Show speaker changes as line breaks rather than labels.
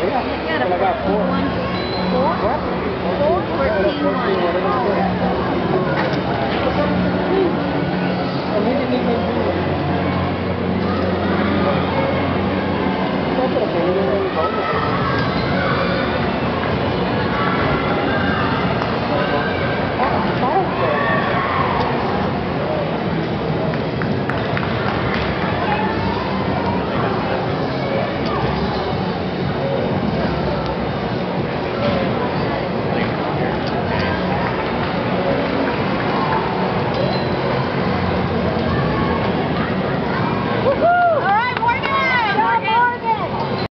Pegar a porra.